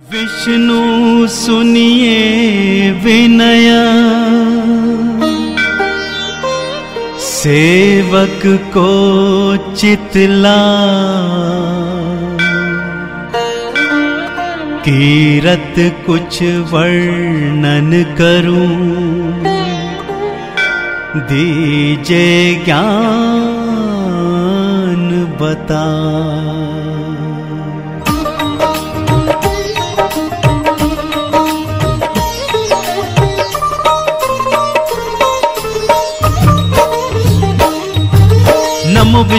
विष्णु सुनिए विनया। सेवक को चितला। कीरत कुछ वर्णन करूँ। दीजे ज्ञान बता।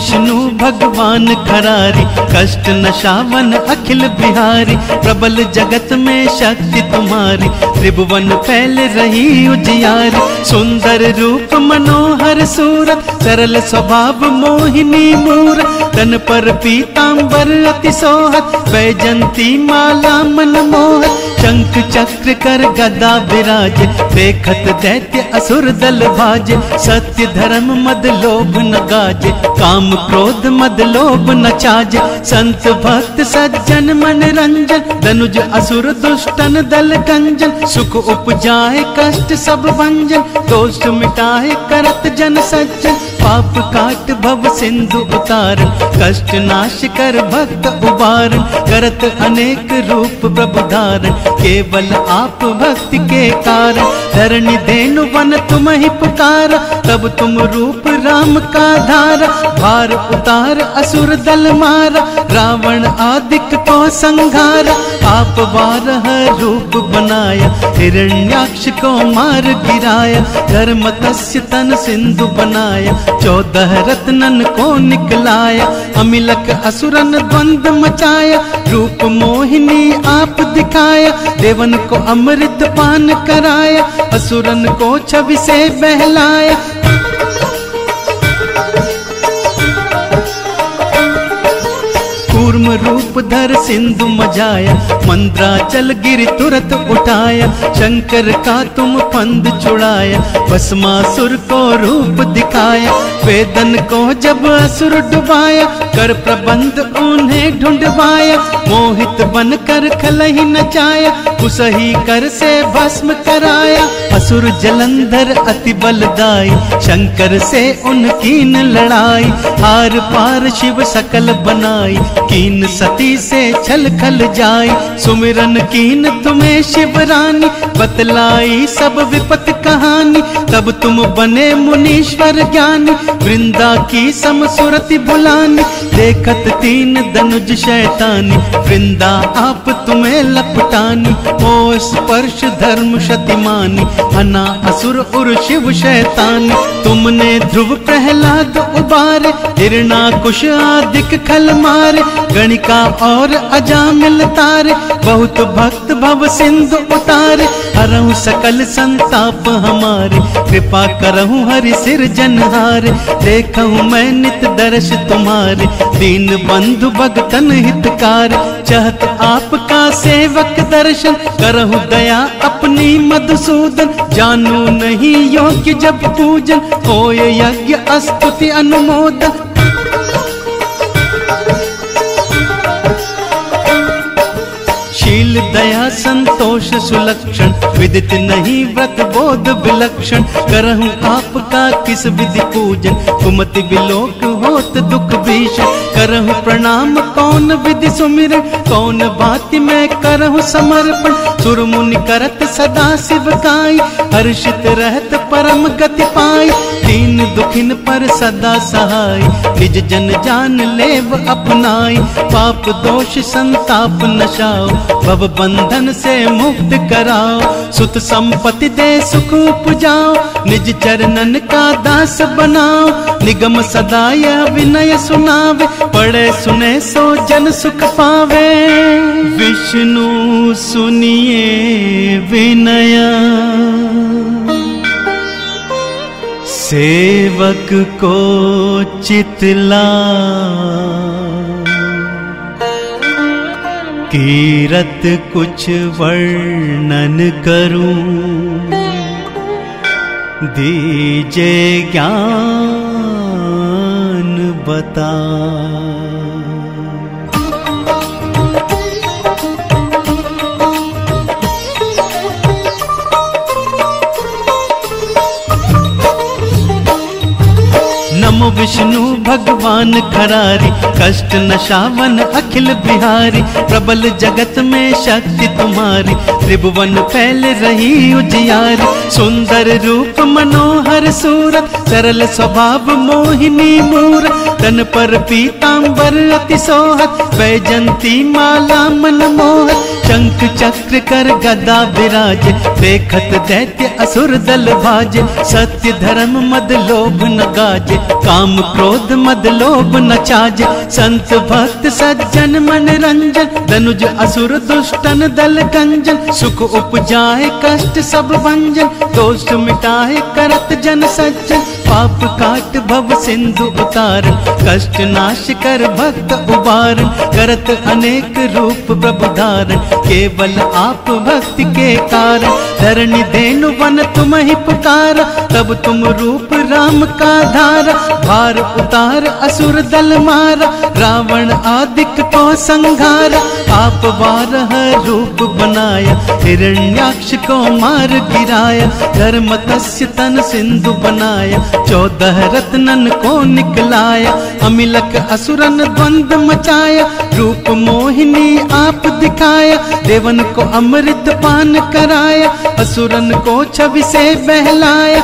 विष्णु भगवान खरारी, कष्ट नशावन अखिल बिहारी, प्रबल जगत में शक्ति तुम्हारी, त्रिभुवन फैल रही उजियारी, सुंदर रूप मनोहर सूरत, सरल स्वभाव मोहिनी मूर तन पर पीतांबर अति सोहत बैजंती माला मन मोहत शंख चक्र कर गदा विराज देखत दैत्य असुर दल भाज। सत्य धर्म मद लोभ न गाज, काम क्रोध मद लोभ न चाज। संत भक्त सज्जन मन रंजन धनुज असुर दुष्टन दल गंजन सुख उपजाए कष्ट सब भंजन, दोष मिटाए करत जन सज्जन। पाप काट भव सिंधु उतार, कष्ट नाश कर भक्त उबार, करत अनेक रूप प्रभु केवल आप भक्ति के कारण धरणी देनु वन तुम ही पुकार, तब तुम रूप राम का धारा, भार उतार, असुर दल मारा, रावण आदिक को संघारा। आप बारह रूप बनाया, हिरण्याक्ष को मार गिराया। धर्म तस्य तन सिंधु बनाया, चौदह रत्नन को निकलाया। अमिलक असुरन द्वंद मचाया, रूप मोहिनी आप दिखाया। देवन को अमृत पान कराया, असुरन को छवि से बहलाया। कूर्म रूप धर सिंधु मजाया मंद्राचल गिर तुरत उठाया, शंकर का तुम फंद छुड़ाया भस्मासुर को रूप दिखाया, वेदन को जब असुर डुबाया, कर प्रबंध उन्हें ढूंढवाया, मोहित बन कर खल ही नचाया, कुसही कर से भस्म कराया, असुर जलंधर अति बलदाई, शंकर से उनकी न लड़ाई, हार पार शिव सकल बनाई कीन सती से छल खल जाई सुमिरन कीन तुम्हें शिवरानी, बतलाई सब विपत कहानी। तब तुम बने मुनीश्वर ज्ञानी, वृंदा की समसुरति बुलानी। देखत तीन दनुज शैतानी, वृंदा आप तुम्हें लपटानी। ओ स्पर्श धर्म शतिमानी अना असुर उर शिव शैतानी। तुमने ध्रुव प्रहलाद उबारे हिरणा कुश आदिक खल मारे। गणिका और अजामिल तारे बहुत भक्त भव सिंधु उतारे। हरहु सकल संताप हमारे, कृपा करहु हरि सिर जनहार। देखहु मैं नित दर्श तुम्हारे, दीन बंधु भगतन हितकार। चहत आपका सेवक दर्शन करहु दया अपनी मधुसूदन। जानू नहीं योग्य जब पूजन, होय यज्ञ, स्तुति, अनुमोदन। शील दया, संतोष, सुलक्षण। विदित नहीं व्रत, बोध, विलक्षण। करहूँ आपका किस विधि पूजन? कुमति विलोक होत दुख भीषण। करहु प्रणाम, कौन विधि सुमिरन? कौन बात में करहु समर्पण? सुर मुनि करत सदा शिव काई। हर्षित रहत परम गति पाई। दीन दुखिन पर सदा सहाय निज जन जान लेव अपनाई। पाप दोष संताप नशाओ। भव बंधन से मुक्त कराओ। सुत संपत्ति दे सुख उपजाओ निज चरणन का दास बनाओ। निगम सदा यह विनय सुनावे। पढ़े सुने सो जन सुख पावे। विष्णु सुनिए विनया। सेवक को चितला कीरत कुछ वर्णन करूँ? दीजे ज्ञान बता। विष्णु भगवान खरारी, कष्ट नशावन अखिल बिहारी, प्रबल जगत में शक्ति तुम्हारी, त्रिभुवन फैल रही उजियारी, सुंदर रूप मनोहर सूरत सरल स्वभाव मोहिनी मूर तन पर पीतांबर अति सोहत वैजंती माला मन मोहत शंख चक्र कर गदा विराज देखत दैत्य असुर दल भाज, सत्य धर्म मद लोभ न गाज, काम क्रोध मद लोभ न चाज। संत भक्त सज्जन मन रंजन, धनुज असुर दुष्टन दल गंजन सुख उपजाए कष्ट सब भंजन, दोष मिटाए करत जन सज्जन। पाप काट भव सिंधु उतार, कष्ट नाश कर भक्त उबार, करत अनेक रूप प्रभु धारण केवल आप भक्ति के कारण धरणी देनु वन तुम ही पुकारा, तब तुम रूप राम का धार। भार उतार असुर दल मारा, रावण आदिक को संघारा आप बारह रूप बनाया, हिरण्याक्ष को मार गिराया धर्म तस्य तन सिंधु बनाया, चौदह रत्नन को निकलाया, अमिलक असुरन द्वंद मचाया, रूप मोहिनी आप दिखाया, देवन को अमृत पान कराया, असुरन को छवि से बहलाया।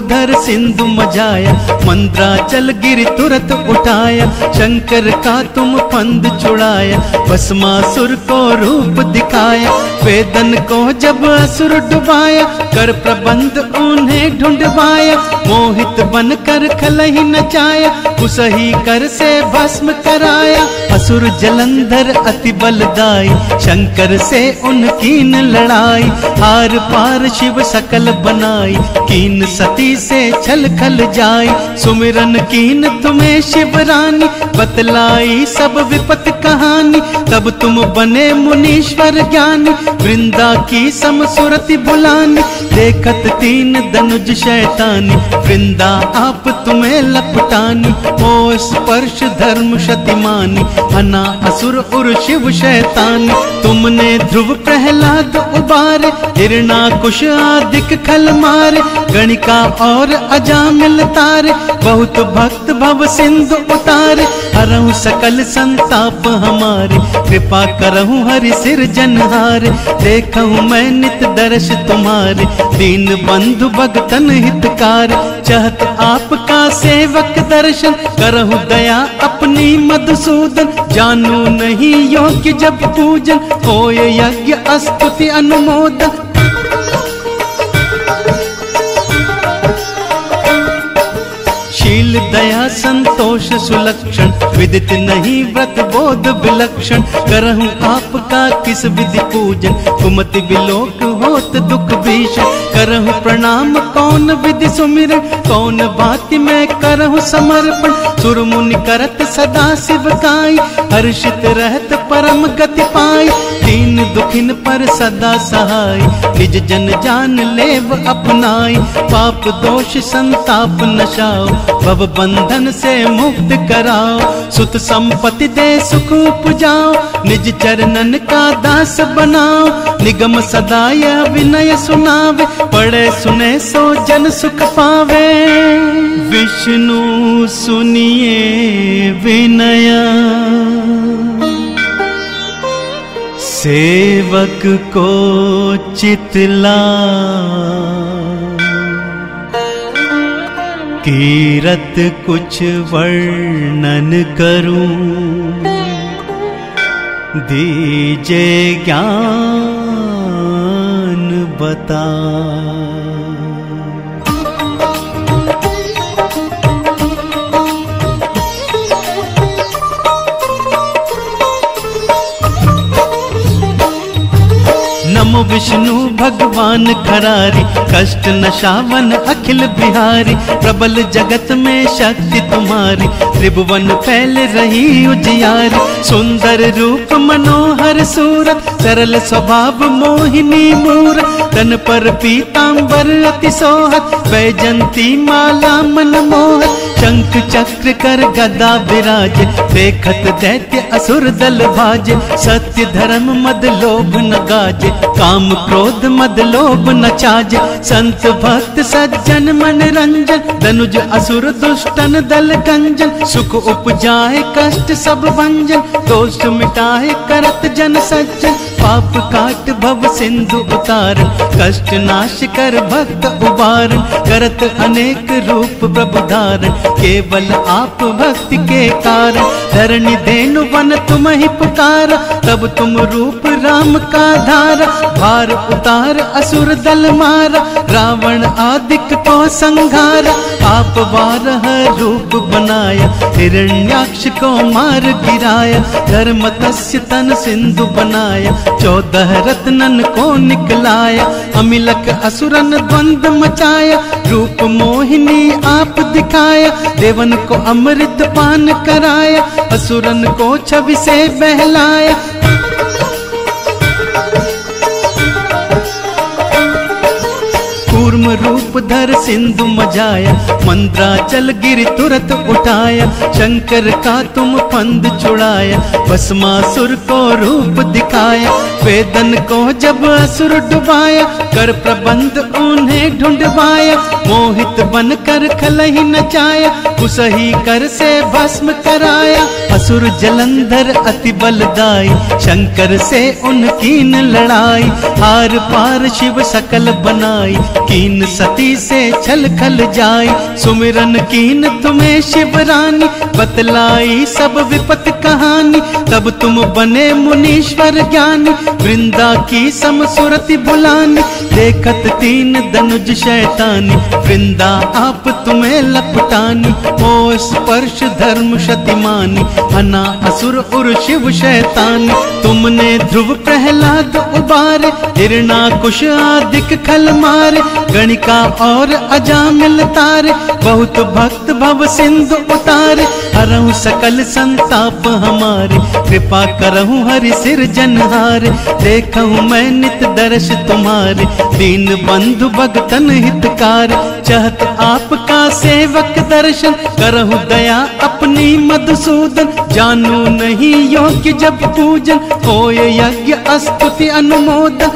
धर सिंधु मजाया मंद्राचल गिर तुरत उठाया, शंकर का तुम फंद छुड़ाया, भस्मासुर को रूप दिखाया। वेदन को जब असुर डुबाया, कर प्रबंध उन्हें ढूंढवाया, मोहित बन कर खलही नचाया, कुसही कर से भस्म कराया, असुर जलंधर अति बलदाई, शंकर से उनकी न लड़ाई, हार पार शिव सकल बनाई, कीन सती से छल खल जाई, सुमिरन कीन तुम्हें शिव रानी, बतलाई सब विपत कहानी, तब तुम बने मुनीश्वर ज्ञानी वृंदा की समसुरति बुलानी, देखत तीन दनुज शैतानी, वृंदा आप तुम्हें लपटानी, ओ स्पर्श धर्म शतिमानी अना असुर उर शिव शैतानी, तुमने ध्रुव प्रहलाद उबारे, हिरणा कुश आदिक खल मारे, गणिका और अजामिल तारे, बहुत भक्त भव सिंधु उतारे हरहु सकल संताप हमारे, कृपा करहु हरि सिर जनहारे देखहु मैं नित दर्श तुम्हारे, दीन बंधु भगतन हितकार। चाहत आपका सेवक दर्शन, करहु दया अपनी मधुसूदन। जानू नहीं योग्य जब पूजन होय यज्ञ स्तुति अनुमोदन। शील दया संतोष सुलक्षण, विदित नहीं व्रत बोध विलक्षण, करहूँ आपका किस विधि पूजन, कुमति विलोक होत दुख भीषण, करहूँ प्रणाम कौन विधि सुमिर कौन बात में करहूँ समर्पण सुर मुनि करत सदा शिव काई, हर्षित रहत परम गति पाई। दीन दुखिन पर सदा सहाय, निज जन जान लेव अपनाई। पाप दोष संताप नशाओ, भव बंधन से मुक्त कराओ। सुत संपत्ति दे सुख उपजाओ निज चरणन का दास बनाओ। निगम सदा यह विनय सुनावे, पढ़े सुने सो जन सुख पावे। विष्णु सुनिए विनया। सेवक को चितला। कीरत कुछ वर्णन करूँ। दीजे ज्ञान बता। विष्णु भगवान खरारी, कष्ट नशावन अखिल बिहारी, प्रबल जगत में शक्ति तुम्हारी, त्रिभुवन फैल रही उजियारी, सुंदर रूप मनोहर सूरत सरल स्वभाव मोहिनी मूर तन पर पीतांबर अति सोहत वैजंती माला मन मोहत शंख चक्र कर गदा विराज देखत दैत्य असुर दल भाज, सत्य धर्म मद लोभ न गाज, काम क्रोध मद लोभ न चाज, संत भक्त सज्जन मन रंजन, धनुज असुर दुष्टन दल गंजन सुख उपजाए कष्ट सब भंजन, दोष मिटाए करत जन सज्जन। पाप काट भव सिंधु उतार, कष्ट नाश कर भक्त उबार, करत अनेक रूप प्रभु धारण केवल आप भक्ति के कारण धरणी देनु वन तुम ही पुकारा, तब तुम रूप राम का धार। भार उतार असुर दल मारा, रावण आदिक को संघारा आप बारह रूप बनाया, हिरण्याक्ष को मार गिराया धर्म तस्य तन सिंधु बनाया, चौदह रत्नन को निकलाया, अमिलक असुरन द्वंद मचाया, रूप मोहिनी आप दिखाया, देवन को अमृत पान कराया, असुरन को छवि से बहलाया धर सिंधु मजाया मंद्राचल गिर तुरत उठाया, शंकर का तुम फंद छुड़ाया, भस्मासुर को रूप दिखाया। वेदन को जब असुर डुबाया, कर प्रबंध उन्हें ढूंढवाया, मोहित बन कर खलही नचाया, कुसही कर से भस्म कराया। असुर जलंधर अति बलदाई, शंकर से उनकी न लड़ाई, हार पार शिव सकल बनाई, कीन सती से छल खल जाई, सुमिरन कीन तुम्हें शिव रानी, बतलाई सब विपत कहानी, तब तुम बने मुनीश्वर ज्ञानी वृंदा की समसुरति बुलानी, देखत तीन दनुज शैतानी, वृंदा आप तुम्हें लपटानी ओ स्पर्श धर्म शतिमानी अना असुर उर शिव शैतानी, तुमने ध्रुव प्रहलाद उबारे, हिरणा कुश आदिक खल मारे, गणिका और अजामिल तारे, बहुत भक्त भव सिंधु उतारे, हरहु सकल संताप हमारे, कृपा करहु हरि सिर जनहारे देखहु मैं नित दर्श तुम्हारे, दीन बंधु भगतन हितकार। चाहत आपका सेवक दर्शन, करहु दया अपनी मधुसूदन। जानू नहीं योग्य जब पूजन होय यज्ञ स्तुति अनुमोदन।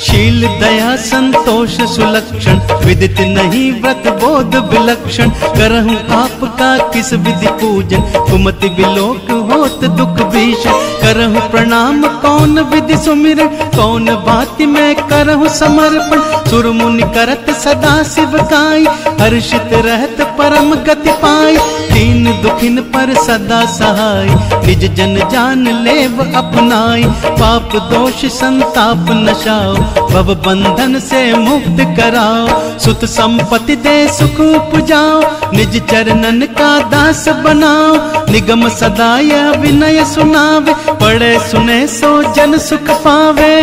शील दया संतोष सुलक्षण, विदित नहीं व्रत बोध विलक्षण, करहूँ आपका किस विधि पूजन, कुमति विलोक होत दुख भीषण, करहूँ प्रणाम कौन विधि सुमिर कौन बात में करहूँ समर्पण सुर मुनि करत सदा शिव काई, हर्षित रहत परम गति पाई। तीन दुखिन पर सदा सहाय, निज जन जान लेव अपनाई। पाप दोष संताप नशाओ, भव बंधन से मुक्त कराओ। सुत संपत्ति दे सुख उपजाओ निज चरणन का दास बनाओ। निगम सदा यह विनय सुनावे, पढ़े सुने सो जन सुख पावे।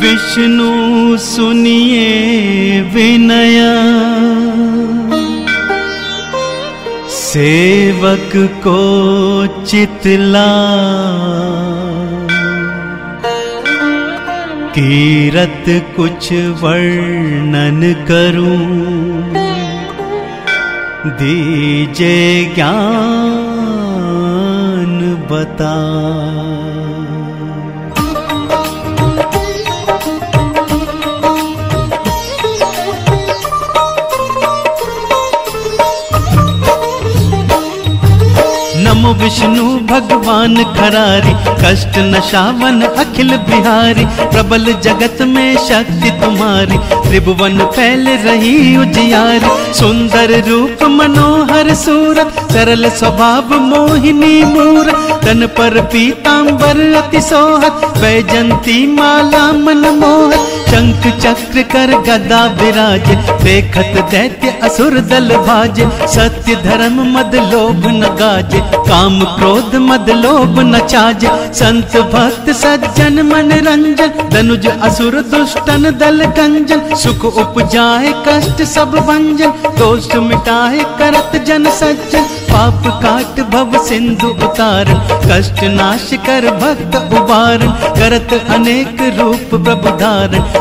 विष्णु सुनिए विनया। सेवक को चितला। कीरत कुछ वर्णन करूँ। दीजे ज्ञान बता। विष्णु भगवान खरारी, कष्ट नशावन अखिल बिहारी, प्रबल जगत में शक्ति तुम्हारी, त्रिभुवन फैल रही उजियारी, सुंदर रूप मनोहर सूरत, सरल स्वभाव मोहिनी मूर तन पर पीतांबर अति सोहत बैजंती माला मन शंख चक्र कर गदा विराज देखत दैत्य असुर दल भाज, सत्य धर्म मद लोभ न गाज, काम क्रोध मद लोभ न चाज, संत भक्त सज्जन मन रंजन धनुज असुर दुष्टन दल गंजन सुख उपजाए कष्ट सब भंजन, दोष मिटाए करत जन सज्जन। पाप काट भव सिंधु उतार कष्ट नाश कर भक्त उबार करत अनेक रूप प्रभु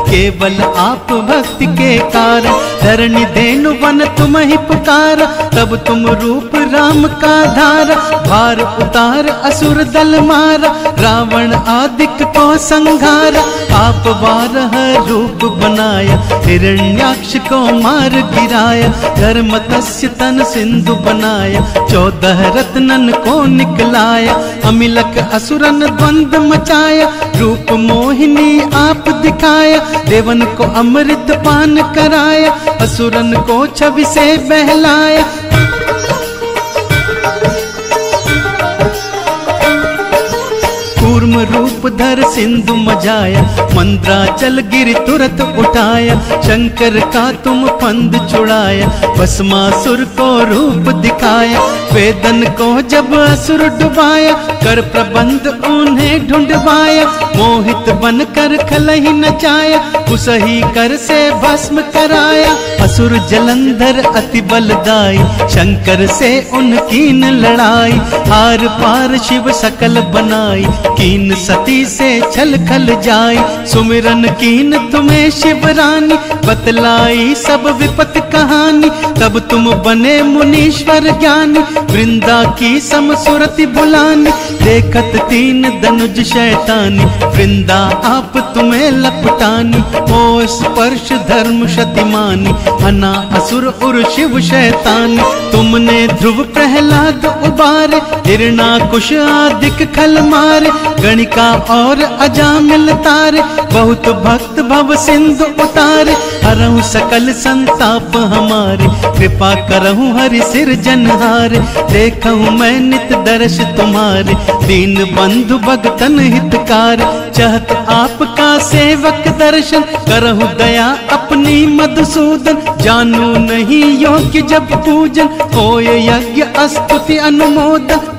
केवल आप भक्ति के कारण। धरणी देनु वन तुम ही पुकारा, तब तुम रूप राम का धारा। भार उतार असुर दल मारा, रावण आदिक को संघारा। आप बारह रूप बनाया, हिरण्याक्ष को मार गिराया, धर्म तस्य तन सिंधु बनाया। चौदह रत्नन को निकलाया, अमिलक असुरन द्वंद मचाया, रूप मोहिनी आप दिखाया, देवन को अमृत पान कराया, असुरन को छवि से बहलाया। रूप धर सिंधु मजाया मंद्राचल गिर तुरत उठाया, शंकर का तुम फंद छुड़ाया, भस्मासुर को रूप दिखाया। वेदन को जब असुर डुबाया, कर प्रबंध उन्हें ढूंढवाया, मोहित बन कर खलही नचाया उसही कर से भस्म कराया, असुर जलंधर अति बलदाई, शंकर से उनकी न लड़ाई, हार पार शिव सकल बनाई, कीन सती से छल खल जाई, सुमिरन कीन तुम्हें शिवरानी बतलाई सब विपत कहानी, तब तुम बने मुनीश्वर ज्ञानी वृंदा की समसुरति बुलानी, देखत तीन दनुज शैतानी। वृंदा, आप तुम्हें लपटानी ओ स्पर्श धर्म शतिमानी अना असुर उर शिव शैतानी। तुमने ध्रुव प्रहलाद उबारे हिरणा कुश आदिक खल मारे। गणिका और अजामिल तारे, बहुत भक्त भव सिंधु उतारे। हरहु सकल संताप हमारे। कृपा करहु हरि सिर जनहार। देखहु मैं नित दर्श तुम्हारे। दीन बंधु भगतन हितकार। चहत आपका सेवक दर्शन। करहु दया अपनी मधुसूदन। जानू नहीं योग्य जब पूजन। होय यज्ञ, स्तुति, अनुमोदन।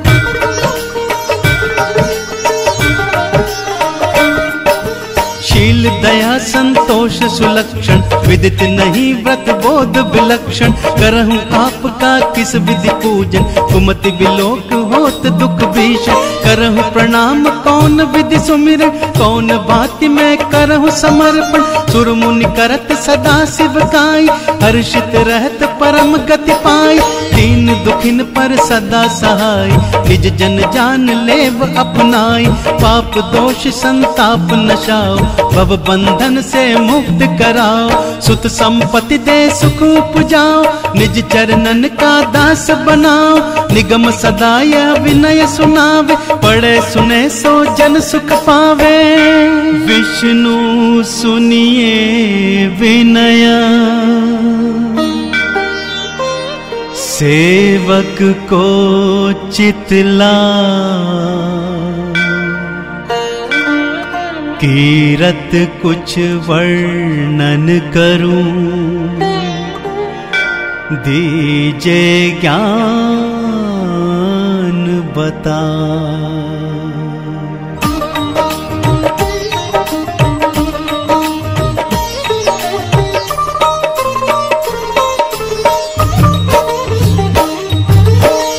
संतोष सुलक्षण। विदित नहीं व्रत बोध विलक्षण। करहूँ आपका किस विधि पूजन? कुमति विलोक होत दुख भीषण करहूँ प्रणाम, कौन विधि सुमिर? कौन बात में करहूँ समर्पण? सुर मुनि करत सदा शिव काई। हर्षित रहत परम गति पाई। दीन दुखिन पर सदा सहाय निज जन जान लेव अपनाई। पाप दोष संताप नशाओ भव बंधन से मुक्त कराओ। सुत संपत्ति दे सुख उपजाओ। निज चरणन का दास बनाओ। निगम सदा यह विनय सुनावे, पढ़े, सुने, सो जन सुख पावे। विष्णु सुनिए विनया। सेवक को चितला कीरत कुछ वर्णन करूँ। दीजे ज्ञान बता।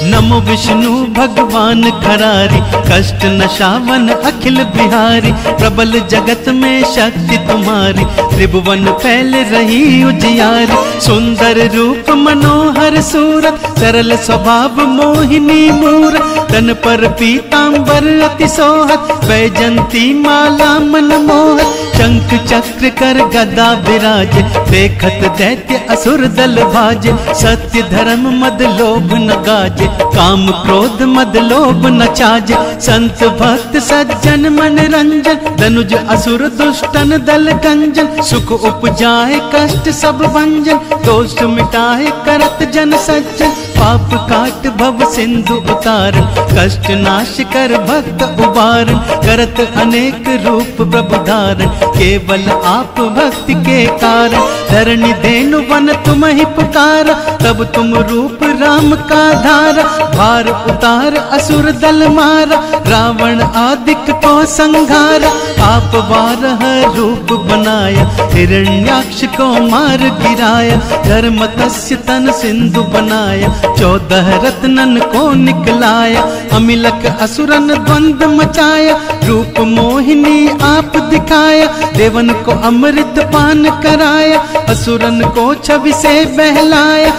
नमो विष्णु भगवान खरारी, कष्ट नशावन अखिल बिहारी, प्रबल जगत में शक्ति तुम्हारी, त्रिभुवन फैल रही उजियारी, सुंदर रूप, मनोहर सूरत सरल स्वभाव मोहिनी मूर, तन पर पीतांबर अति सोहत बैजंती माला मन मोहत, शंख चक्र कर गदा विराज, देखत दैत्य असुर दल भाज, सत्य धर्म मद लोभ न गाज, काम क्रोध मद लोभ न चाज, संत भक्त सज्जन मन रंजन, धनुज असुर दुष्टन दल गंजन, सुख उपजाए कष्ट सब भंजन, दोष मिटाए करत जन सज्जन। पाप काट भव सिंधु उतार, कष्ट नाश कर भक्त उबार, करत अनेक रूप प्रभु धारण केवल आप भक्ति के कार धरणी देनु वन तुम ही पुकारा, तब तुम रूप राम का धार। भार उतार, असुर दल मारा, रावण आदिक को संघारा। आप बारह रूप बनाया, हिरण्याक्ष को मार गिराया, धर्म तस्य तन सिंधु बनाया। चौदह रत्नन को निकलाया अमिलक असुरन द्वंद मचाया, रूप मोहिनी आप दिखाया, देवन को अमृत पान कराया, असुरन को छवि से बहलाया।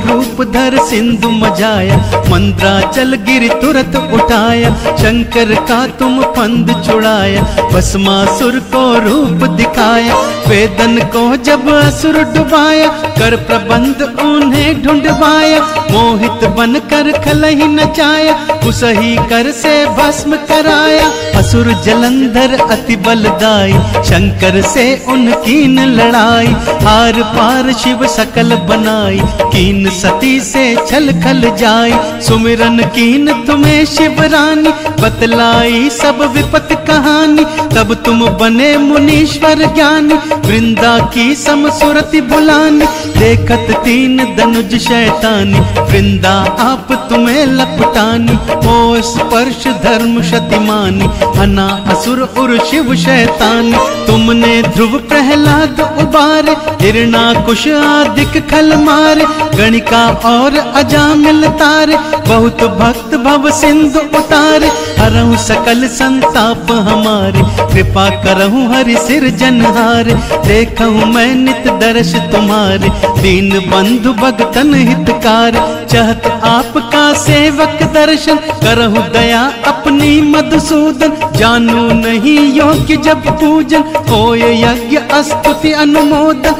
रूप धर सिंधु मजाया मंद्राचल गिर तुरत उठाया, शंकर का तुम फंद छुड़ाया, भस्मासुर को रूप दिखाया, वेदन को जब असुर डुबाया, कर प्रबंध उन्हें ढूंढवाया मोहित बन कर खलही नचाया, कुसही कर से भस्म कराया। असुर जलंधर अति बलदाई, शंकर से उनकी न लड़ाई। हार पार शिव सकल बनाई, कीन सती से छल खल जाई। सुमिरन कीन तुम्हें शिव रानी बतलाई सब विपत कहानी, तब तुम बने मुनीश्वर ज्ञानी, वृंदा की समसुरति बुलानी, देखत तीन दनुज शैतानी, वृंदा आप तुम्हें लपटानी ओ स्पर्श धर्म शतिमानी, हना असुर उर शिव शैतानी, तुमने ध्रुव प्रहलाद उबारे, हिरणा कुश आदिक खल मारे, गणिका और अजामिल तारे, बहुत भक्त भव सिंधु उतारे हरहु सकल संताप हमारे। कृपा करहु हरि सिर जनहार। देखहु मैं नित दर्श तुम्हारे। दीन बंधु भगतन हितकार। चहत आपका सेवक दर्शन। करहु दया अपनी मधुसूदन। जानू नहीं योग्य जब पूजन। होय यज्ञ स्तुति अनुमोदन।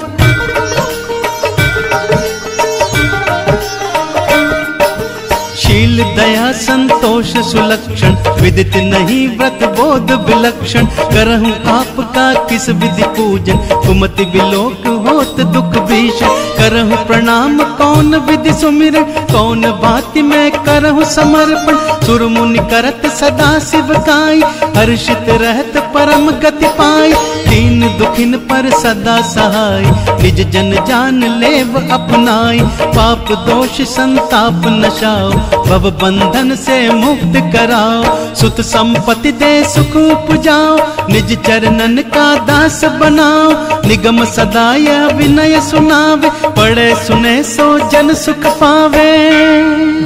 संतोष सुलक्षण। विदित नहीं व्रत, बोध विलक्षण। करहूँ आपका किस विधि पूजन? कुमति विलोक होत दुख भीषण। करहूँ प्रणाम, कौन विधि सुमिर कौन बात में करहूँ समर्पण? सुर मुनि करत सदा शिव काई। हर्षित रहत परम गति पाई। दीन दुखिन पर सदा सहाय। निज जन जान लेव अपनाई पाप दोष संताप नशाओ। भव बंधन से मुक्त कराओ। सुत संपत्ति दे सुख उपजाओ। निज चरणन का दास बनाओ। निगम सदा यह विनय सुनावे। पढ़े सुने सो जन सुख पावे।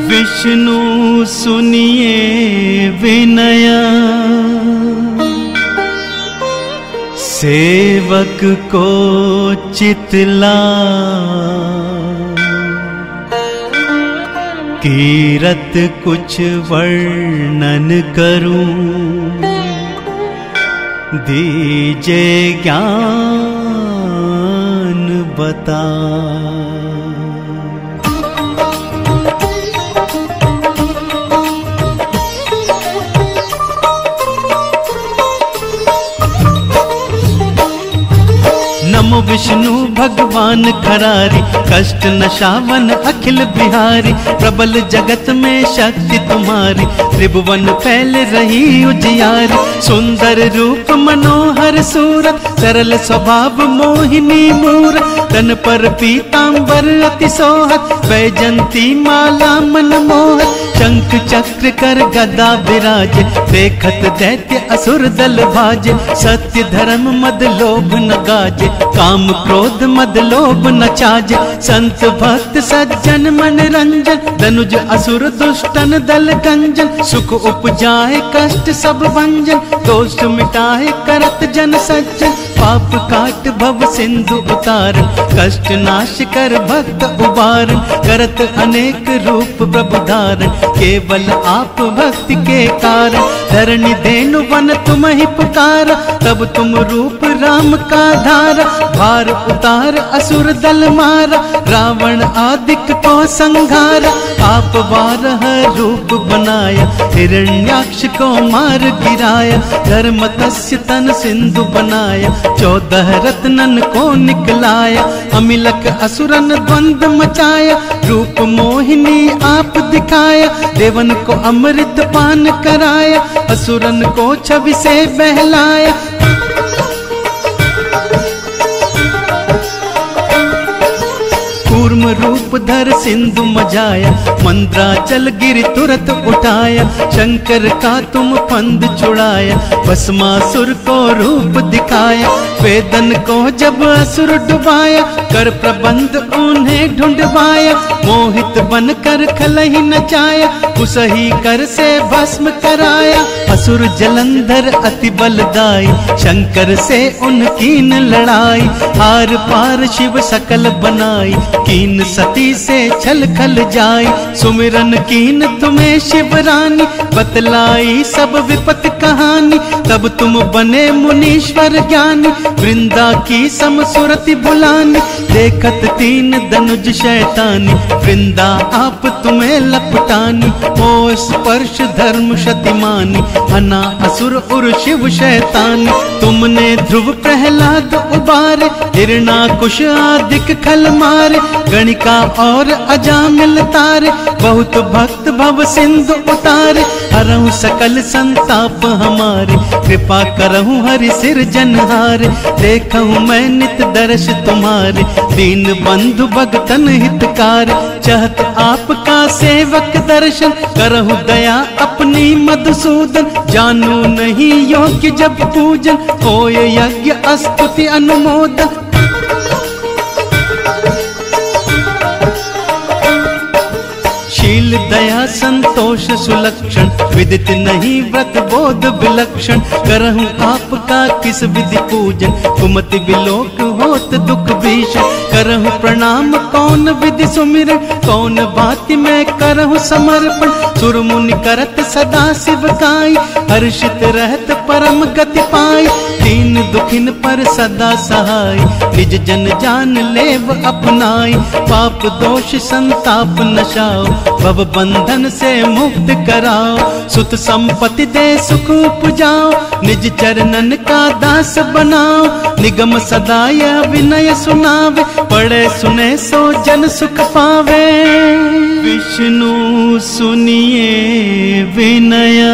विष्णु सुनिए विनया। सेवक को चितला। कीरत कुछ वर्णन करूँ। दीजे ज्ञान बता। विष्णु भगवान खरारी, कष्ट नशावन अखिल बिहारी, प्रबल जगत में शक्ति तुम्हारी, त्रिभुवन फैल रही उजियारी, सुंदर रूप मनोहर सूरत सरल स्वभाव मोहिनी मूरत, तन पर पीतांबर अति सोहत बैजंती माला मन मोहत शंख चक्र कर गदा विराज, देखत दैत्य असुर दल भाज, सत्य धर्म मद लोभ न गाज, काम क्रोध मद लोभ न चाज। संत भक्त सज्जन मन रंजन, धनुज असुर दुष्टन दल गंजन, सुख उपजाए कष्ट सब भंजन, दोष मिटाए करत जन सज्जन। पाप काट भव सिंधु उतार, कष्ट नाश कर भक्त उबार, करत अनेक रूप प्रभु धार, केवल आप भक्ति के कार धरणी देनु वन तुम ही पुकार, तब तुम रूप राम का धार। भार उतार, असुर दल मारा, रावण आदिक को संघारा आप बारह रूप बनाया, हिरण्याक्ष को मार गिराया, धर्म तस्य तन सिंधु बनाया। चौदह रत्नन को निकलाया अमिलक असुरन द्वंद मचाया, रूप मोहिनी आप दिखाया, देवन को अमृत पान कराया, असुरन को छवि से बहलाया। कूर्म रूप धर सिंधु मजाया मंद्राचल गिर तुरत उठाया, शंकर का तुम फंद छुड़ाया, भस्मासुर को रूप दिखाया, वेदन को जब असुर डुबाया, कर प्रबंध उन्हें ढूंढवाया। मोहित बन बनकर खलही नचाया उसही कर से भस्म कराया। असुर जलंधर अति बलदाई, शंकर से उनकीन लड़ाई। हार पार शिव सकल बनाई, कीन सती से छल खल जाई। सुमिरन कीन तुम्हें शिव रानी बतलाई सब विपत कहानी। तब तुम बने मुनीश्वर ज्ञानी, वृंदा की समसुरति बुलानी देखत तीन दनुज शैतानी वृंदा, आप तुम्हें लपटानी ओ स्पर्श, धर्म शतिमानी अना असुर, उर, शिव, शैतानी। तुमने ध्रुव, प्रहलाद उबारे, हिरणा, कुश आदिक खल मारे, गणिका और अजामिल तारे, बहुत भक्त भव सिंधु उतारे। हरहु सकल संताप हमारे, कृपा करहु हरि सिर जनहारे। देखहु मैं नित दर्श तुम्हारे, दीन बंधु भगतन हितकार। चाहत आपका सेवक दर्शन करहु दया अपनी मधुसूदन। जानू नहीं योग्य जब पूजन होय यज्ञ स्तुति अनुमोदन। शील दया संतोष सुलक्षण। विदित नहीं व्रत, बोध विलक्षण। करहूँ आपका किस विधि पूजन? कुमति विलोक होत दुख भीषण। करहूँ प्रणाम, कौन विधि सुमिर कौन बात में करहूँ समर्पण? सुर मुनि करत सदा शिव काई। हर्षित रहत परम गति पाई। दीन दुखिन पर सदा सहाय। निज जन जान लेव अपनाई पाप दोष संताप नशाओ। भव बंधन से मुक्त कराओ। सुत संपत्ति दे सुख उपजाओ निज चरणन का दास बनाओ। निगम सदा यह विनय सुनावे। पढ़े सुने सो जन सुख पावे। विष्णु सुनिए विनया।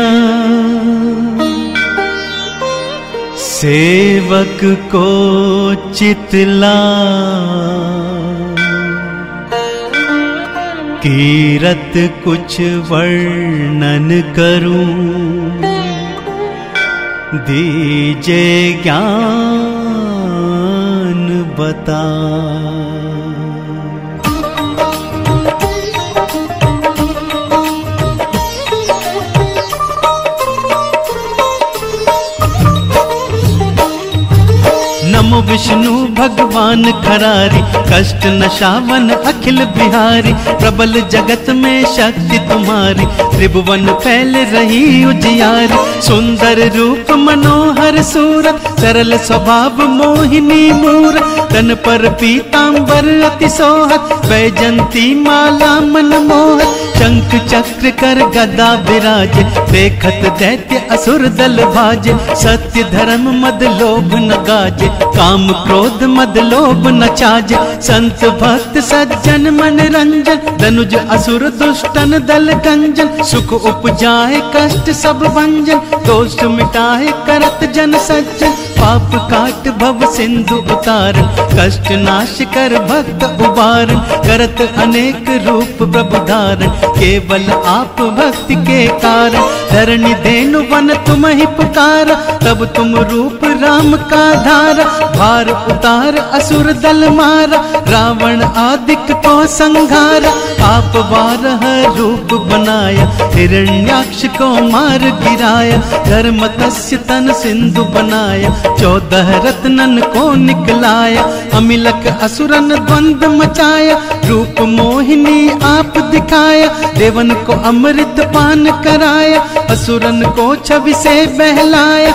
सेवक को चितला। कीरत कुछ वर्णन करूँ। दीजे ज्ञान बता। विष्णु भगवान खरारी, कष्ट नशावन अखिल बिहारी, प्रबल जगत में शक्ति तुम्हारी, त्रिभुवन फैल रही उजियारी, सुंदर रूप मनोहर सूरत, सरल स्वभाव मोहिनी मूर तन पर पीतांबर अति सोहत बैजंती माला मन मोहत, शंख चक्र कर गदा विराज, देखत दैत्य असुर दल भाज, सत्य धर्म मद लोभ न गाज काम क्रोध मद लोभ न चाज, संत भक्त सज्जन मन रंजन धनुज असुर दुष्टन दल गंजन सुख उपजाए कष्ट सब भंजन, दोष मिटाए करत जन सज्जन। पाप काट भव सिंधु उतार, कष्ट नाश कर भक्त उबार, करत अनेक रूप प्रभु केवल आप भक्ति के कार धरणी देनु वन तुम ही पुकारा, तब तुम रूप राम का धारा। भार उतार असुर दल मारा, रावण आदिक को संघारा। आप बारह रूप बनाया, हिरण्याक्ष को मार गिराया, धर्म तस्य तन सिंधु बनाया। चौदह रत्नन को निकलाया, अमिलक असुरन द्वंद मचाया, रूप मोहिनी आप दिखाया, देवन को अमृत पान कराया, असुरन को छवि से बहलाया।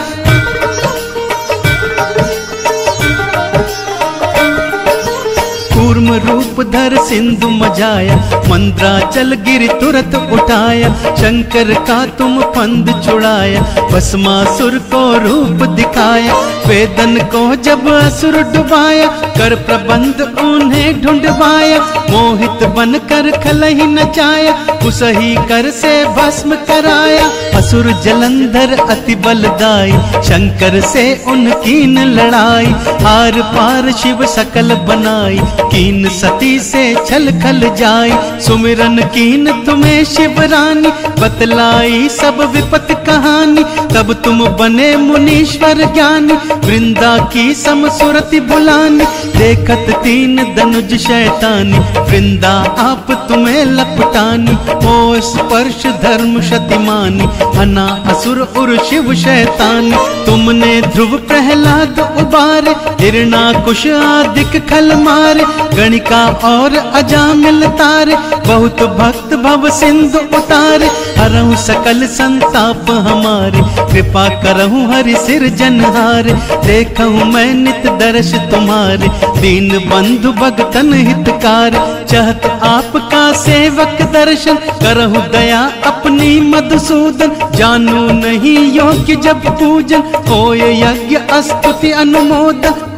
कूर्म रूप धर सिंधु मजाया मंद्राचल गिर तुरत उठाया, शंकर का तुम फंद छुड़ाया, भस्मासुर को रूप दिखाया, वेदन को जब असुर डुबाया, कर प्रबंध उन्हें ढूंढवाया, मोहित बन कर खलही नचाया उसही कर से भस्म कराया, असुर जलंधर अति बलदाई, शंकर से उनकी न लड़ाई, हार पार शिव सकल बनाई, कीन सती से छल खल जाई सुमिरन कीन तुम्हें शिवरानी, बतलाई सब विपत कहानी। तब तुम बने मुनीश्वर ज्ञानी, वृंदा की समसुरति बुलानी। देखत तीन धनुज शैतानी, वृंदा आप तुम्हें लपटानी। ओ स्पर्श धर्म शतिमानी अना असुर उर शिव शैतानी। तुमने ध्रुव प्रहलाद उबारे हिरणा कुश आदिक खल मारे। गणिका और अजामिल तारे, बहुत भक्त भव सिंधु उतारे। हरहु सकल संताप हमारे, कृपा करहु हरि सिर जनहारे। देखहु मैं नित दर्श तुम्हारे, दीन बंधु भगतन हितकार। चहत आपका सेवक दर्शन करहु दया अपनी मधुसूदन। जानू नहीं योग्य जब पूजन होय यज्ञ स्तुति अनुमोदन।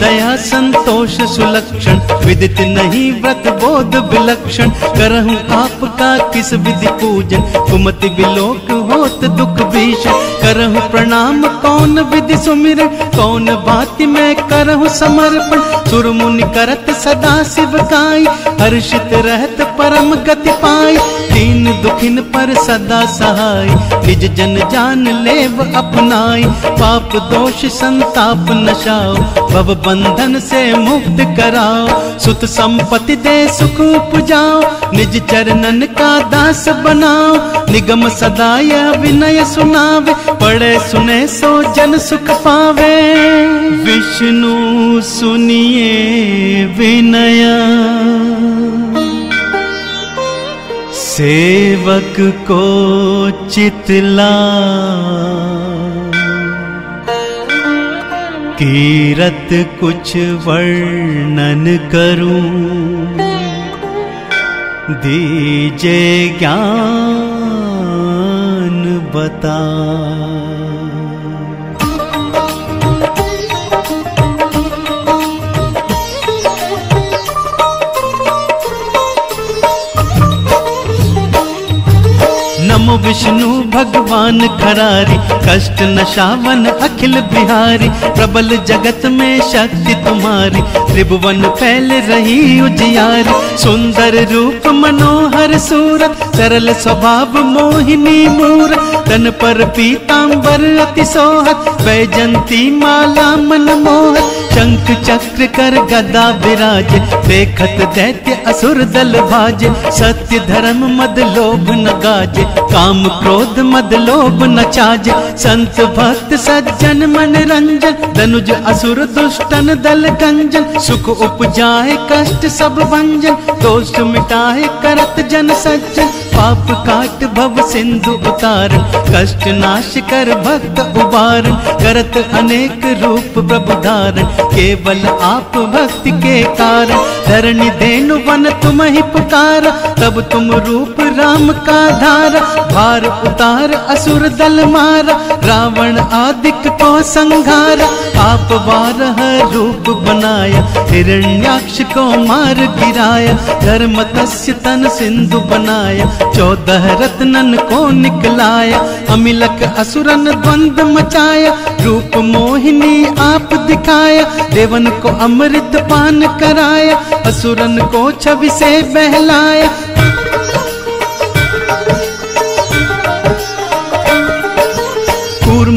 दया, संतोष, सुलक्षण। विदित नहीं व्रत, बोध, विलक्षण। करहूं आपका किस विधि पूजन? कुमति विलोक होत दुख भीषण। करहूं प्रणाम, कौन विधि सुमिर कौन बात में करहूं समर्पण? सुर मुनि करत सदा शिव काई। हर्षित रहत परम गति पाई। दीन दुखिन पर सदा सहाय। निज जन जान लेव अपनाई पाप दोष संताप नशाओ भव बंधन से मुक्त कराओ सुत संपत्ति दे सुख उपजाओ निज चरणन का दास बनाओ निगम सदा यह विनय सुनावे। पढ़े सुने सो जन सुख पावे। विष्णु सुनिए विनया। सेवक को चितला। कीरत कुछ वर्णन करूँ। दीजे ज्ञान बता। विष्णु भगवान खरारी कष्ट नशावन अखिल बिहारी प्रबल जगत में शक्ति तुम्हारी। त्रिभुवन फैल रही उजियार, सुंदर रूप मनोहर सूरत सरल स्वभाव मोहिनी मूरत तन पर पीतांबर अति सोहत बैजंती माला मन मोहत शंख चक्र कर गदा विराज, देखत दैत्य असुर दल भाज, सत्य धर्म मद लोभ न गाज, काम क्रोध मद लोभ न चाज, संत भक्त सज्जन मन रंजन धनुज असुर दुष्टन दल गंजन सुख उपजाए कष्ट सब भंजन दोष मिटाए करत जन सज्जन। पाप काट भव सिंधु उतार, कष्ट नाश कर भक्त उबार, करत अनेक रूप प्रभु धारण केवल आप भक्ति के कारण धरणी देनु वन तुम ही पुकारा, तब तुम रूप राम का धार। भार उतार, असुर दल मार, रावण आदिक को संघारा आप बारह रूप बनाया, हिरण्याक्ष को मार गिराया, धर्म तस्य तन सिंधु बनाया। चौदह रत्नन को निकलाया अमिलक असुरन द्वंद मचाया, रूप मोहिनी आप दिखाया, देवन को अमृत पान कराया, असुरन को छवि से बहलाया।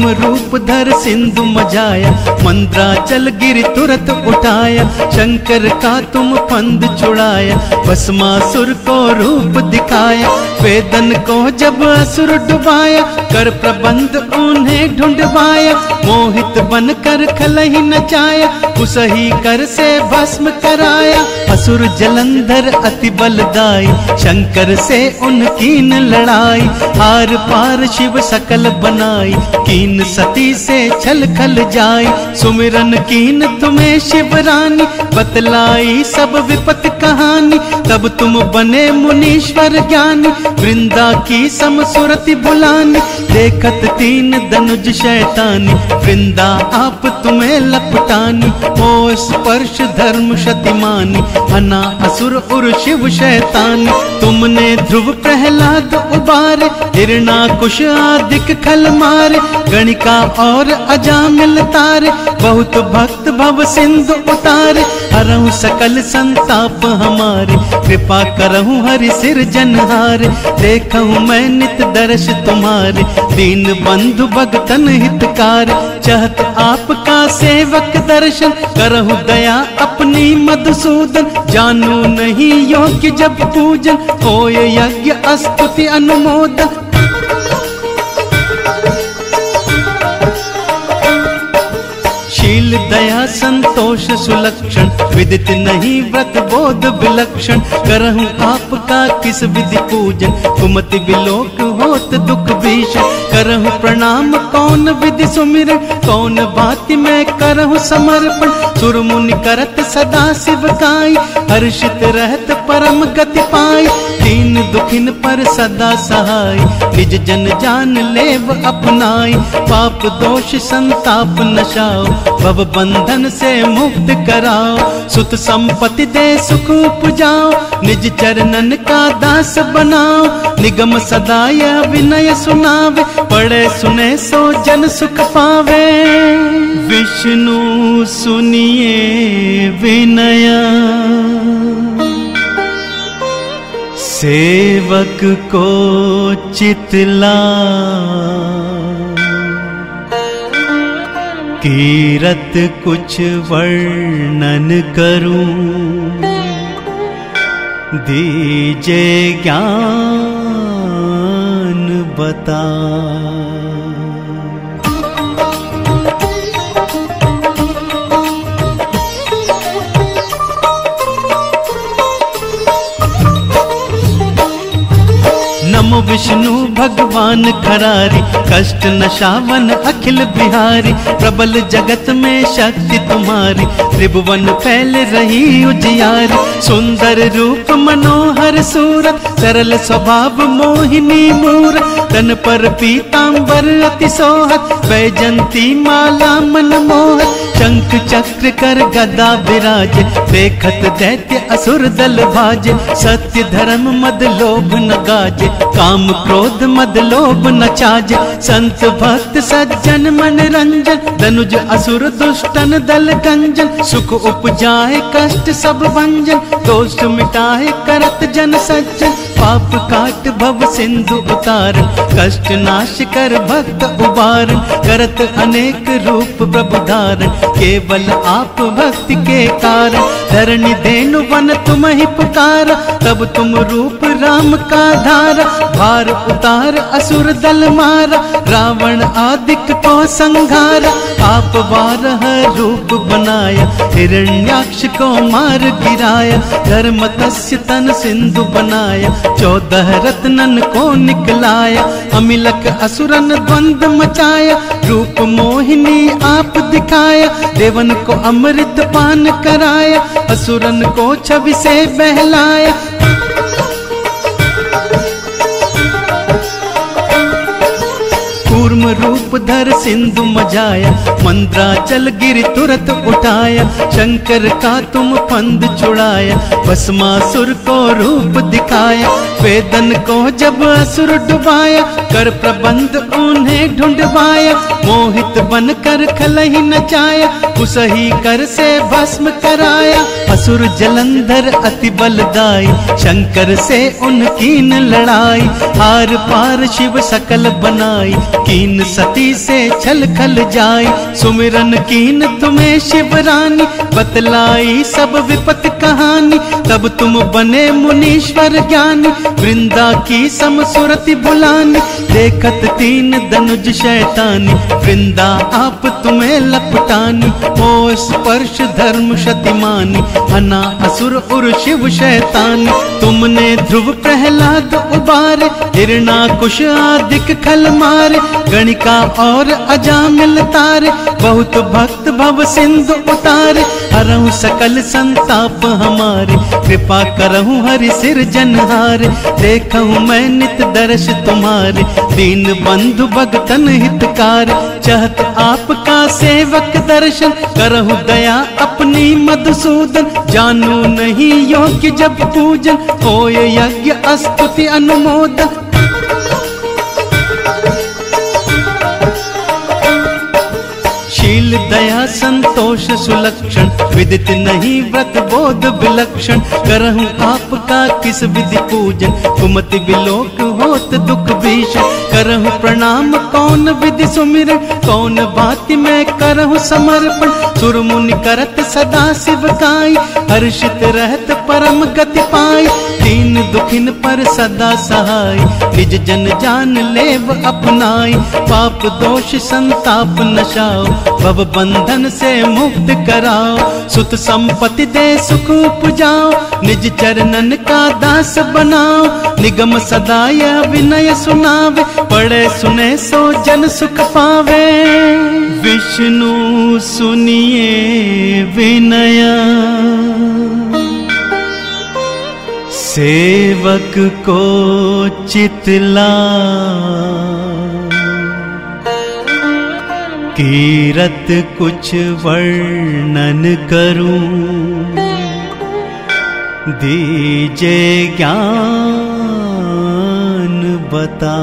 कूर्म रूप धर सिंधु मजाया मंद्राचल गिर तुरत उठाया, शंकर का तुम फंद छुड़ाया, भस्मासुर को रूप दिखाया, वेदन को जब असुर डुबाया, कर प्रबंध उन्हें ढूंढवाया, मोहित बन कर खलही नचाया उसही कर से भस्म कराया, असुर जलंधर अति बलदाई, शंकर से उनकी न लड़ाई, हार पार शिव सकल बनाई, कीन सती से छल खल जाई। सुमिरन कीन तुम्हें शिवरानी, बतलाई सब विपत कहानी। तब तुम बने मुनीश्वर ज्ञानी, वृंदा की समसुरति बुलानी। देखत तीन दनुज शैतानी, वृंदा आप तुम्हें लपटानी। ओ स्पर्श धर्म शतिमानी अना असुर उर शिव शैतानी। तुमने ध्रुव प्रहलाद उबारे हिरणा कुश आदिक खल मारे। गणिका और अजामिल तारे बहुत भक्त भव सिंधु उतार। हरहु सकल संताप हमारे। कृपा करहु हरि सिर जनहार। देखहु मैं नित दर्श तुम्हारे। दीन बंधु भगतन हितकार। चहत आपका सेवक दर्शन। करहु दया अपनी मधुसूदन। जानू नहीं योग्य जब पूजन। होय यज्ञ स्तुति अनुमोदन। शील दया, संतोष, सुलक्षण। विदित नहीं व्रत, बोध, विलक्षण। करहूँ आपका किस विधि पूजन? कुमति विलोक होत दुख भीषण करहूँ प्रणाम। कौन विधि सुमिर, कौन बात में करहूँ समर्पण। सुर मुनि करत सदा शिव काई, हर्षित रहत परम गति पाई। दीन दुखिन पर सदा सहाय, निज जन जान लेव अपनाई। पाप दोष संताप नशाओ, भव बंधन से मुक्त कराओ। सुत संपत्ति दे सुख उपजाओ निज चरणन का दास बनाओ। निगम सदा यह विनय सुनावे, पढ़े, सुने सो जन सुख पावे। विष्णु सुनिए विनया। सेवक को चितला कीरत कुछ वर्णन करूँ। दीजे ज्ञान बता। नमो विष्णु भगवान खरारी कष्ट नशावन अखिल बिहारी प्रबल जगत में शक्ति तुम्हारी त्रिभुवन फैल रही उजियार, सुंदर रूप मनोहर सूरत सरल स्वभाव मोहिनी मूर, तन पर पीतांबर अति सोहत बैजंती माला मन मोहत शंख चक्र कर गदा विराज, देखत दैत्य असुर दल भाज, सत्य धर्म मद लोभ न गाज, काम क्रोध मद लोभ न चाज, संत भक्त सज्जन मन रंजन धनुज असुर दुष्टन दल गंजन सुख उपजाए कष्ट सब भंजन दोष मिटाए करत जन सज्जन। पाप काट भव सिंधु उतार, कष्ट नाश कर भक्त उबार, करत अनेक रूप प्रभु धारण केवल आप भक्ति के कार धरणी देनु वन तुम ही पुकारा, तब तुम रूप राम का धार। भार उतार, असुर दल मारा, रावण आदिक को संघारा। आप बारह रूप बनाया, हिरण्याक्ष को मार गिराया, धर्म तस्य तन सिंधु बनाया। चौदह रत्नन को निकलाया अमिलक असुरन द्वंद मचाया, रूप मोहिनी आप दिखाया, देवन को अमृत पान कराया, असुरन को छवि से बहलाया। कूर्म रूप धर सिंधु मजाया मंद्राचल गिर तुरत उठाया, शंकर का तुम फंद छुड़ाया, भस्मासुर को रूप दिखाया, वेदन को जब असुर डुबाया, कर प्रबंध उन्हें ढूंढवाया, मोहित बन कर खलही नचाया उसही कर से भस्म कराया, असुर जलंधर अति बलदाई, शंकर से उनकी न लड़ाई, हार पार शिव सकल बनाई, कीन सती से छल खल जाई। सुमिरन कीन तुम्हें शिवरानी बतलाई सब विपत कहानी, तब तुम बने मुनीश्वर ज्ञानी, वृंदा की समसुरति बुलानी, देखत तीन दनुज शैतानी, वृंदा आप तुम्हें लपटानी, ओ स्पर्श धर्म शतिमानी अना असुर उर शिव शैतानी, तुमने ध्रुव प्रहलाद उबारे, हिरणा कुश आदिक खल मारे, गणिका और अजामिल तारे, बहुत भक्त भव सिंधु उतारे हरहु सकल संताप हमारे। कृपा करहु हरि सिर जनहार। देखहु मैं नित दर्श तुम्हारे। दीन बंधु भगतन हितकार। चहत आपका सेवक दर्शन। करहु दया अपनी मधुसूदन। जानू नहीं योग्य जब पूजन। होय यज्ञ स्तुति अनुमोदन। शील दया संतोष सुलक्षण। विदित नहीं व्रत बोध विलक्षण करहूँ आपका किस विधि पूजन? कुमति विलोक होत दुख भीषण करहूँ प्रणाम। कौन विधि सुमिर, कौन बात में करहूँ समर्पण। सुर मुनि करत सदा शिव काई, हर्षित रहत परम गति पाई। दीन दुखिन पर सदा सहाय, निज जन जान लेव अपनाई। पाप दोष संताप नशाओ, भव बंधन से मुक्त कराओ। सुत संपत्ति दे सुख उपजाओ निज चरणन का दास बनाओ। निगम सदा यह विनय सुनावे, पढ़े, सुने सो जन सुख पावे। विष्णु सुनिए विनया। सेवक को चितला कीरत कुछ वर्णन करूँ। दीजे ज्ञान बता।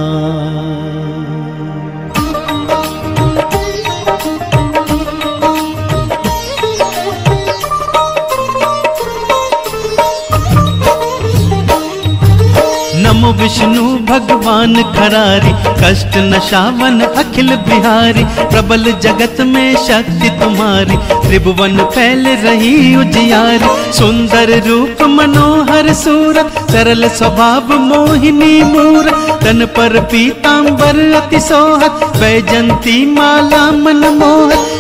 विष्णु भगवान खरारी, कष्ट नशावन अखिल बिहारी, प्रबल जगत में शक्ति तुम्हारी, त्रिभुवन फैल रही उजियारी, सुंदर रूप मनोहर सूरत सरल स्वभाव मोहिनी मूर तन पर पीतांबर अति सोहत बैजंती माला मन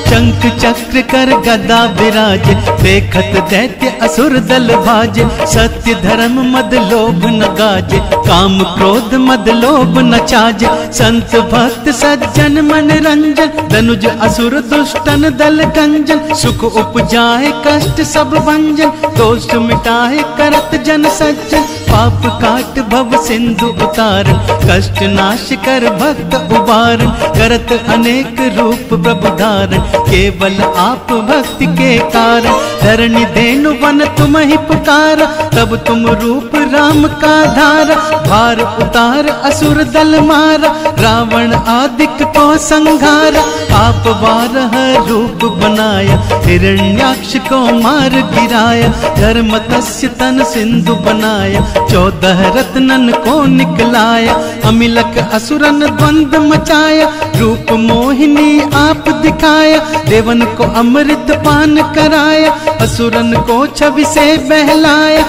शंख चक्र कर गदा विराज देखत दैत्य असुर दल भाज। सत्य धर्म मद लोभ न गाज, काम क्रोध मद लोभ न चाज। संत भक्त सज्जन मन रंजन धनुज असुर दुष्टन दल गंजन सुख उपजाए कष्ट सब भंजन, दोष मिटाए करत जन सज्जन। पाप काट भव सिंधु उतार, कष्ट नाश कर भक्त उबार, करत अनेक रूप प्रभु धारण केवल आप भक्ति के कारण धरणी देनु वन तुम ही पुकारा, तब तुम रूप राम का धार। भार उतार असुर दल मारा, रावण आदिक को संघारा। आप बारह रूप बनाया, हिरण्याक्ष को मार गिराया, धर्म तस्य तन सिंधु बनाया। चौदह रत्नन को निकलाया अमिलक असुरन द्वंद मचाया, रूप मोहिनी आप दिखाया, देवन को अमृत पान कराया, असुरन को छवि से बहलाया।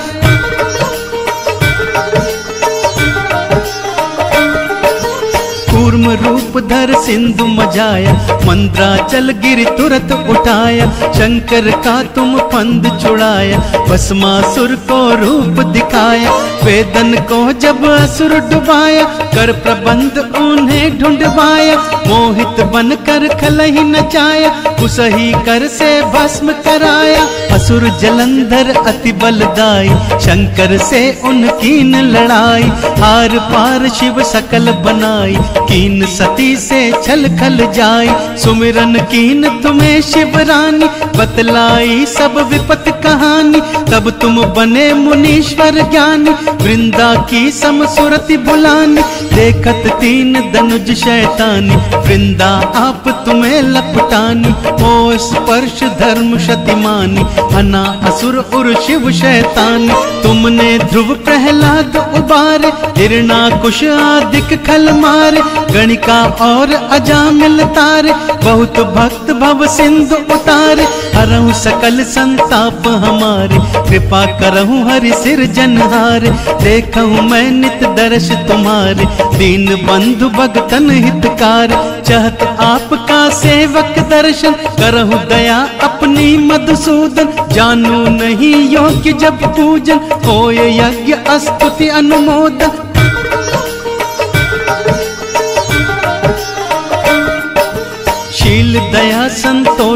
कूर्म रूप धर सिंधु मजाया मंद्राचल गिर तुरत उठाया, शंकर का तुम फंद छुड़ाया भस्मासुर को रूप दिखाया, वेदन को जब असुर डुबाया, कर प्रबंध उन्हें ढूंढवाया, मोहित बन कर खल ही नचाया, कुसही कर से भस्म कराया, असुर जलंधर अति बलदाई, शंकर से उनकी न लड़ाई, हार पार शिव सकल बनाई, कीन सती से छल खल जाई। सुमिरन कीन तुम्हें शिव रानी बतलाई सब विपत कहानी। तब तुम बने मुनीश्वर ज्ञानी, वृंदा की समसुरति बुलानी। देखत तीन दनुज शैतानी, वृंदा आप तुम्हें लपटानी ओ स्पर्श धर्म शतिमानी अना असुर उर शिव शैतानी। तुमने ध्रुव प्रहलाद उबारे, हिरणा कुश आदिक खल मारे, गणिका और अजामिल तारे, बहुत भक्त भव सिंधु उतारे। हरहु सकल संताप हमारे। कृपा करहु हरि सिर जनहार। देखहु मैं नित दर्श तुम्हारे। दीन बंधु भगतन हितकार। चाहत आपका सेवक दर्शन। करहु दया अपनी मधुसूदन। जानू नहीं योग्य जब पूजन। होय यज्ञ, स्तुति, अनुमोदन।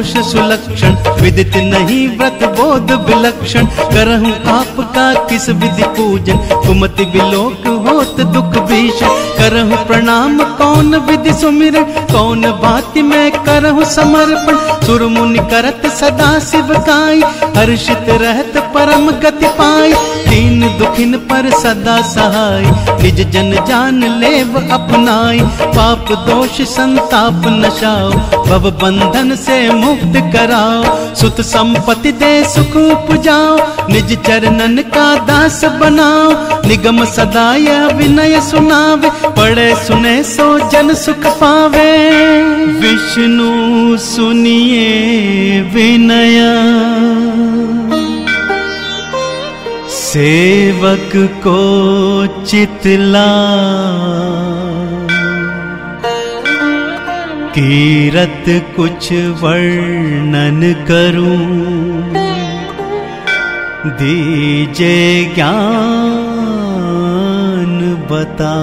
संतोष सुलक्षण। विदित नहीं व्रत, बोध विलक्षण। करहूँ आपका किस विधि पूजन? कुमति विलोक होत दुख भीषण। करहूँ प्रणाम, कौन विधि सुमिरन? कौन बात में करहूँ समर्पण? सुर मुनि करत सदा शिव काई। हर्षित रहत परम गति पाई। दीन दुखिन पर सदा सहाय निज जन जान लेव अपनाई। पाप दोष संताप नशाओ। भव बंधन से मुक्त कराओ, सुत संपत्ति दे सुख उपजाओ निज चरणन का दास बनाओ, निगम सदा यह विनय सुनावे, पढ़े सुने सो जन सुख पावे। विष्णु सुनिए विनया। सेवक को चितला कीरत कुछ वर्णन करूँ? दीजे ज्ञान बता।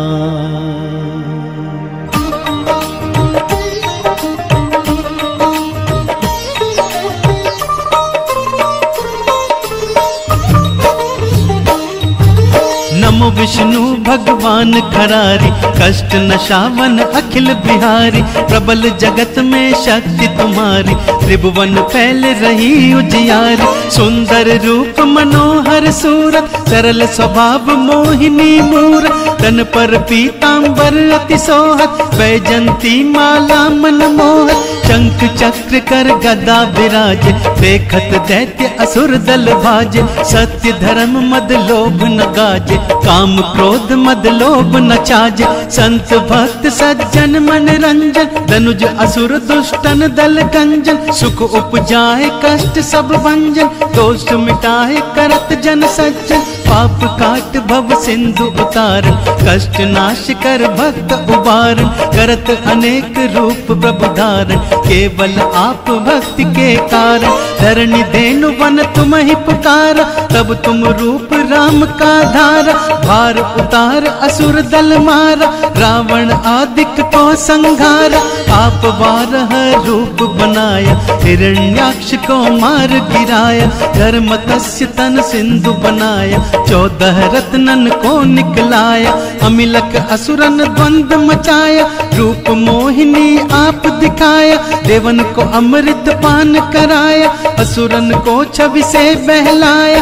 नमो विष्णु भगवान खरारी कष्ट नशावन अखिल बिहारी, प्रबल जगत में शक्ति तुम्हारी। त्रिभुवन फैल रही उजियारी, सुंदर रूप मनोहर सूरत सरल स्वभाव मोहिनी मूर तन पर पीतांबर अति सोहत बैजंती माला मन मोहत। शंख चक्र कर गदा विराज, देखत दैत्य असुर दल भाज। सत्य धर्म मद लोभ न गाज, काम क्रोध मद लोभ न चाज। संत भक्त सज्जन मन रंजन धनुज, असुर, दुष्टन, दल गंजन सुख उपजाए, कष्ट, सब भंजन। दोष मिटाए, करत जन सज्जन। पाप काट, भव सिंधु उतार कष्ट नाश कर, भक्त उबार करत अनेक रूप प्रभु धारण केवल आप भक्ति के कारण। धरणी देनु वन तुम ही पुकारा, तब तुम रूप राम का धारा, भार उतार असुर दल मारा, रावण आदिक को संघारा, आप बारह रूप बनाया, हिरण्याक्ष को मार गिराया, धर्म तस्य तन सिंधु बनाया, चौदह रत्नन को निकलाया, अमिलक असुरन द्वंद मचाया, रूप मोहिनी आप दिखाया, देवन को अमृत पान कराया असुरन को छवि से बहलाया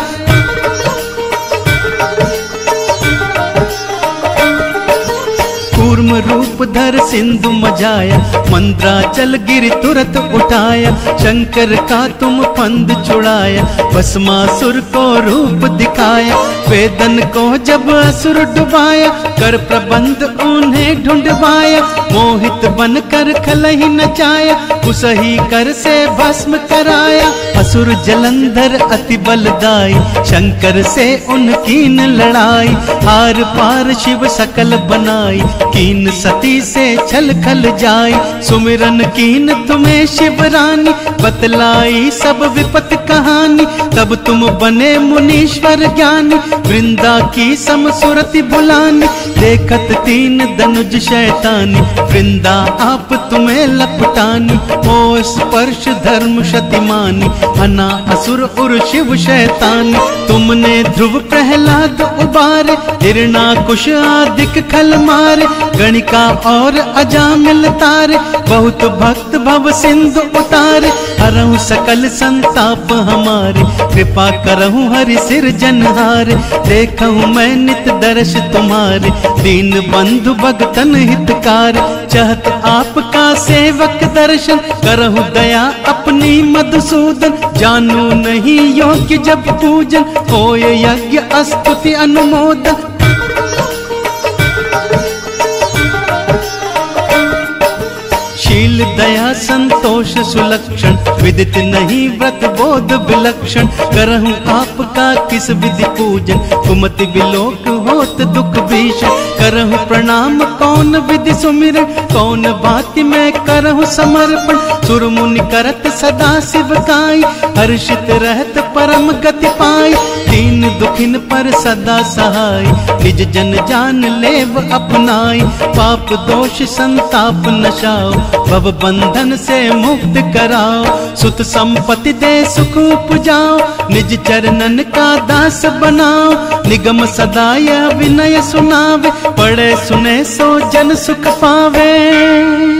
कूर्म रूप धर सिंधु मजाया मंद्राचल गिर तुरत उठाया, शंकर का तुम फंद छुड़ाया, भस्मासुर को रूप दिखाया। वेदन को जब असुर डुबाया, कर प्रबंध उन्हें ढूंढवाया, मोहित बन कर खलही नचाया, कुसही कर से भस्म कराया। असुर जलंधर अति बलदाई, शंकर से उनकी न लड़ाई, हार पार शिव सकल बनाई, कीन सती से छल खल जाई, सुमिरन कीन तुम्हें शिव रानी, बतलाई सब विपत कहानी, तब तुम बने मुनीश्वर ज्ञानी वृंदा की समसुरति बुलानी देखत तीन दनुज शैतानी, वृंदा आप तुम्हें लपटानी, ओ स्पर्श धर्म शतिमानी अना असुर उर शिव शैतानी, तुमने ध्रुव प्रहलाद उबारे, हिरणा कुश आदिक खल मारे, गणिका और अजामिल तारे, बहुत भक्त भव सिंधु उतारे हरहु सकल संताप हमारे। कृपा करहु हरि सिर जनहार। देखहु मैं नित दर्श तुम्हारे। दीन बंधु भगतन हितकार। चहत आपका सेवक दर्शन करहु दया अपनी मधुसूदन। जानू नहीं योग्य जब पूजन होय यज्ञ, स्तुति, अनुमोदन। संतोष सुलक्षण, विदित नहीं व्रत, बोध विलक्षण। करहूँ आपका किस विधि पूजन, कुमति विलोक होत दुख भीषण। करहूँ प्रणाम, कौन विधि सुमिर कौन बात में करहूँ समर्पण। सुर मुनि करत सदा शिव काई, हर्षित रहत परम गति पाई। दीन दुखिन पर सदा सहाय। निज जन जान लेव अपनाई पाप दोष संताप नशाओ। भव बंधन से मुक्त कराओ। सुत संपत्ति दे सुख उपजाओ निज चरणन का दास बनाओ। निगम सदा यह विनय सुनावे। पढ़े सुने सो जन सुख पावे।